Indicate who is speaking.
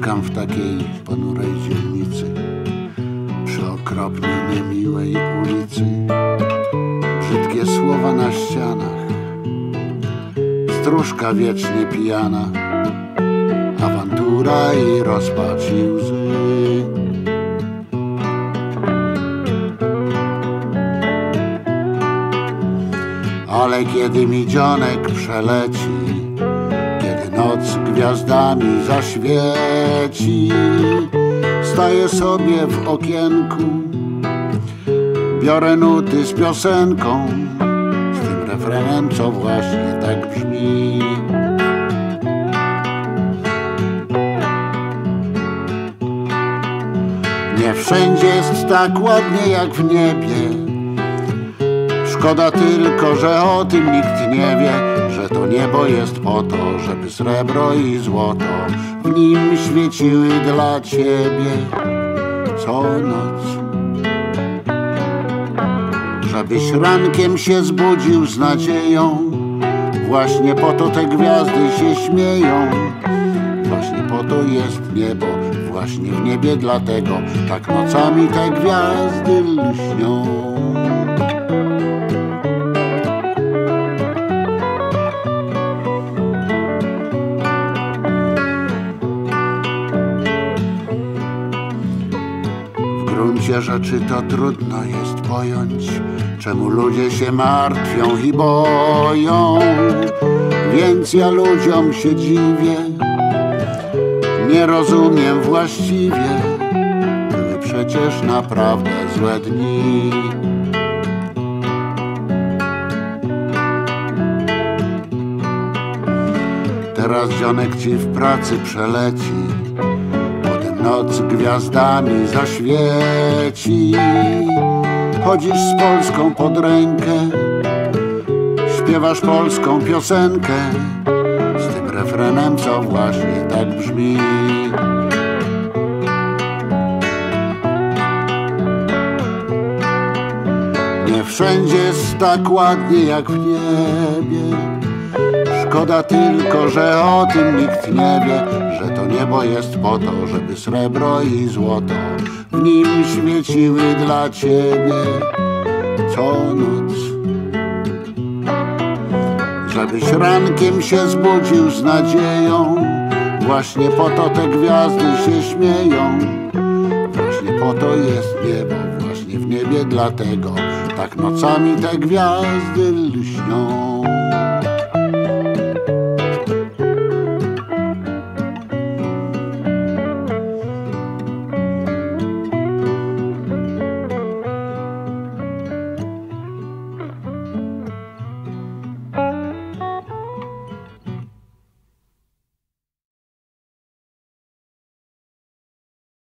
Speaker 1: w takiej ponurej dzielnicy, przy okropnie niemiłej ulicy. Brzydkie słowa na ścianach, stróżka wiecznie pijana, awantura i rozpacz i łzy. Ale kiedy mi dzionek przeleci, noc gwiazdami zaświeci, staję sobie w okienku, biorę nuty z piosenką, z tym refrenem, co właśnie tak brzmi. Nie wszędzie jest tak ładnie jak w niebie. Szkoda tylko, że o tym nikt nie wie, że to niebo jest po to, żeby srebro i złoto w nim świeciły dla ciebie co noc. Żebyś rankiem się zbudził z nadzieją, właśnie po to te gwiazdy się śmieją. Właśnie po to jest niebo, właśnie w niebie dlatego tak nocami te gwiazdy lśnią. Gruncie rzeczy to trudno jest pojąć, czemu ludzie się martwią i boją. Więc ja ludziom się dziwię, nie rozumiem właściwie, były przecież naprawdę złe dni. Teraz dzionek ci w pracy przeleci, noc gwiazdami zaświeci. Chodzisz z Polską pod rękę, śpiewasz polską piosenkę z tym refrenem, co właśnie tak brzmi. Nie wszędzie jest tak ładnie jak w niebie. Szkoda tylko, że o tym nikt nie wie, że to niebo jest po to, żeby srebro i złoto w nim świeciły dla ciebie co noc. Żebyś rankiem się zbudził z nadzieją, właśnie po to te gwiazdy się śmieją. Właśnie po to jest niebo, właśnie w niebie dlatego tak nocami te gwiazdy lśnią.